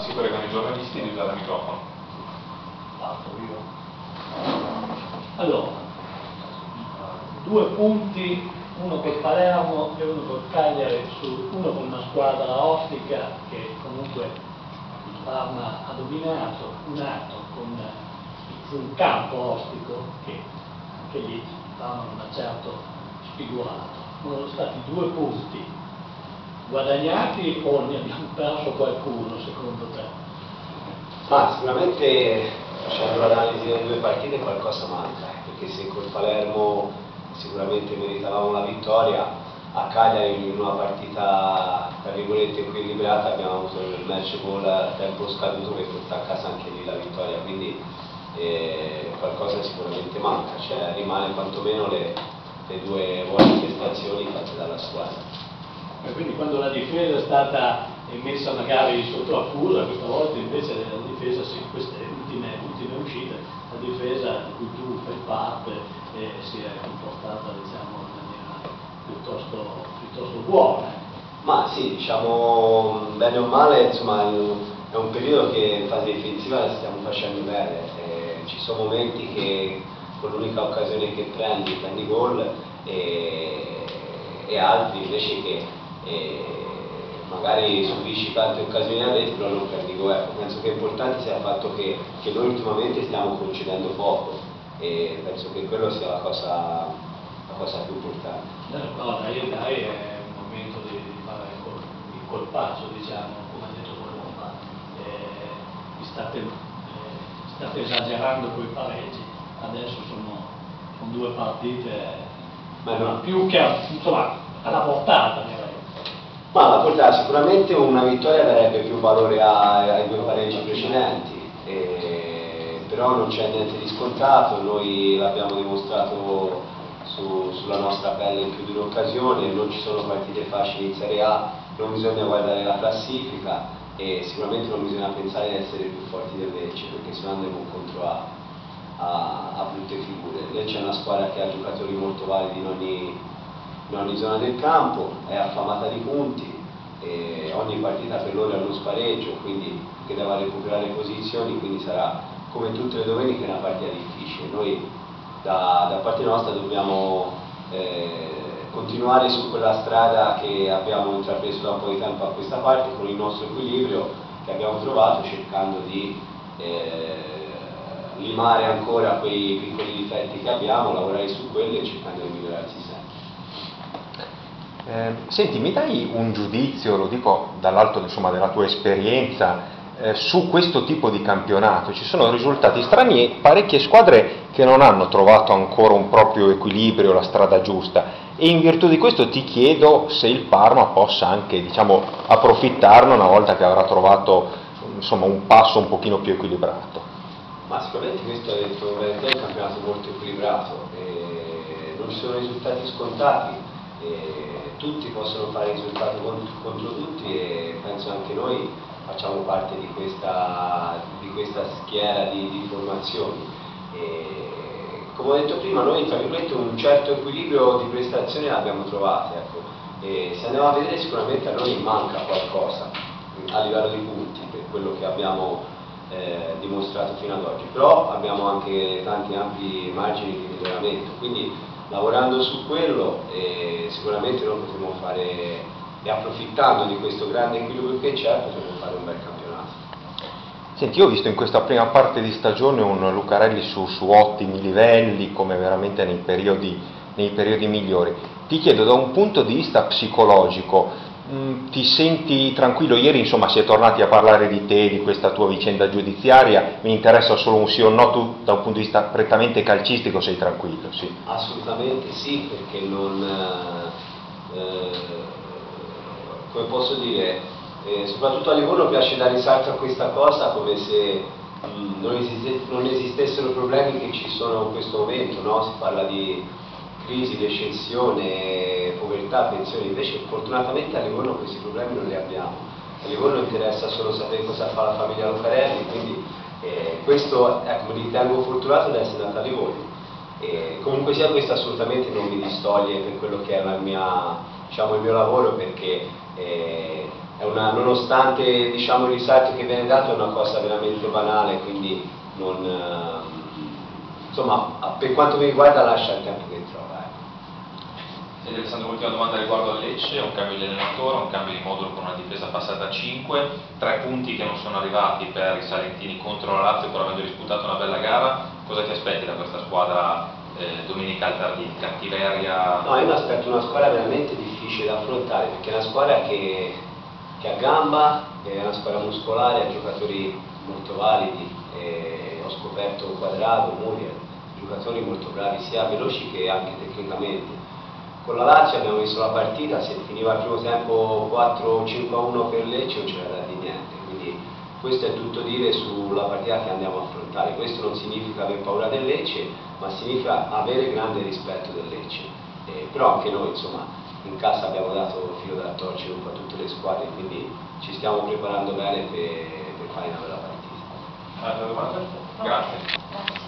Si pregano i giornalisti di usare il microfono. Allora, due punti, uno col Palermo e uno col Cagliari, su, uno con una squadra ostica che comunque il Parma ha dominato, un altro con, un campo ostico che anche lì il Parma non ha certo sfigurato. Sono stati due punti guadagnati o ne abbiamo perso qualcuno secondo te? Ma sicuramente facendo l'analisi delle due partite qualcosa manca, perché se col Palermo sicuramente meritavamo la vittoria, a Cagliari in una partita tra virgolette equilibrata abbiamo avuto il match ball a tempo scaduto che porta a casa anche lì la vittoria, quindi eh, qualcosa sicuramente manca, cioè rimane quantomeno le, le due buone prestazioni fatte dalla squadra. E quindi quando la difesa è stata messa magari sotto accusa, questa volta invece la difesa, sì, queste ultime, ultime uscite, la difesa di cui tu fai parte eh, si è comportata diciamo, in maniera piuttosto, piuttosto buona. Ma sì, diciamo bene o male, insomma, è un periodo che in fase difensiva la stiamo facendo bene. Eh, ci sono momenti che con l'unica occasione che prendi, prendi gol e, e altri invece che e magari subisci tante occasioni però non prendi gol. Ecco, penso che importante sia il fatto che, che, noi ultimamente stiamo concedendo poco e penso che quello sia la cosa, la cosa più importante. No, dai, dai è un momento di, di fare il colpaccio, diciamo, come ha detto Colomba. Eh, state, eh, state esagerando con i pareggi, adesso sono, sono due partite Ma no. più che insomma, alla portata direi. Ma la portata sicuramente una vittoria darebbe più valore ai, due pareggi precedenti, e, però non c'è niente di scontato, noi l'abbiamo dimostrato su, sulla nostra pelle in più di un'occasione, non ci sono partite facili in Serie A, non bisogna guardare la classifica e sicuramente non bisogna pensare di essere più forti del Lecce perché se no andremo incontro a, a, a brutte figure. Lecce è una squadra che ha giocatori molto validi in ogni in ogni zona del campo, è affamata di punti, ogni partita per loro è uno spareggio, quindi che deve recuperare posizioni, quindi sarà come tutte le domeniche una partita difficile. Noi da, da parte nostra dobbiamo eh, continuare su quella strada che abbiamo intrapreso da un po' di tempo a questa parte, con il nostro equilibrio che abbiamo trovato cercando di eh, limare ancora quei piccoli difetti che abbiamo, lavorare su quelli e cercando di migliorarsi sempre. Eh, senti, mi dai un giudizio, lo dico dall'alto insomma, della tua esperienza, eh, su questo tipo di campionato? Ci sono risultati strani e parecchie squadre che non hanno trovato ancora un proprio equilibrio, la strada giusta. E in virtù di questo ti chiedo se il Parma possa anche diciamo, approfittarne una volta che avrà trovato insomma, un passo un pochino più equilibrato. Ma sicuramente questo è un campionato molto equilibrato, non ci sono risultati scontati, tutti possono fare risultati contro, tutti e penso anche noi facciamo parte di questa, di questa schiera di, di formazioni. E, come ho detto prima, noi tra virgolette un certo equilibrio di prestazioni l'abbiamo trovato. Ecco. se andiamo a vedere sicuramente a noi manca qualcosa a livello di punti per quello che abbiamo eh, dimostrato fino ad oggi, però abbiamo anche tanti ampi margini di miglioramento, quindi lavorando su quello eh, sicuramente noi potremo fare, e approfittando di questo grande equilibrio che c'è, potremo fare un bel campionato. Senti, io ho visto in questa prima parte di stagione un Lucarelli su, su ottimi livelli, come veramente nei periodi, nei periodi migliori. Ti chiedo da un punto di vista psicologico, Mm, ti senti tranquillo? Ieri insomma si è tornati a parlare di te, di questa tua vicenda giudiziaria, mi interessa solo un sì o no, tu da un punto di vista prettamente calcistico sei tranquillo? Sì. Assolutamente sì, perché non, eh, eh, come posso dire, eh, soprattutto a Livorno piace dare risalto a questa cosa come se mh, mm, non, esiste, non, esistessero problemi che ci sono in questo momento, no? si parla di crisi, recessione, povertà, pensioni, invece fortunatamente a Livorno questi problemi non li abbiamo. A Livorno interessa solo sapere cosa fa la famiglia Lucarelli, quindi eh, questo ecco, mi ritengo fortunato di essere nato a Livorno. E comunque sia questo assolutamente non mi distoglie per quello che è mia, diciamo, il mio lavoro perché eh, una, nonostante diciamo, il risalto che viene dato è una cosa veramente banale, quindi non, eh, insomma, per quanto mi riguarda lascia il tempo che trova. Ed Alessandro, ultima domanda riguardo al Lecce, un cambio di allenatore, un cambio di modulo con una difesa passata a 5, tre punti che non sono arrivati per i Salentini contro la Lazio pur avendo disputato una bella gara, cosa ti aspetti da questa squadra eh, domenica al Tardini? Cattiveria? No, io mi aspetto una squadra veramente difficile da affrontare perché è una squadra che, che ha gamba, è una squadra muscolare, ha giocatori molto validi, ho scoperto Quadrato, Muriel, giocatori molto bravi sia veloci che anche tecnicamente con la Lazio abbiamo visto la partita, se finiva il primo tempo 4-5-1 per Lecce non c'era da dire niente, quindi questo è tutto dire sulla partita che andiamo a affrontare. Questo non significa aver paura del Lecce, ma significa avere grande rispetto del Lecce. Eh, però anche noi insomma in casa abbiamo dato filo da torcere un po' a tutte le squadre, quindi ci stiamo preparando bene per, per fare una bella partita. Grazie.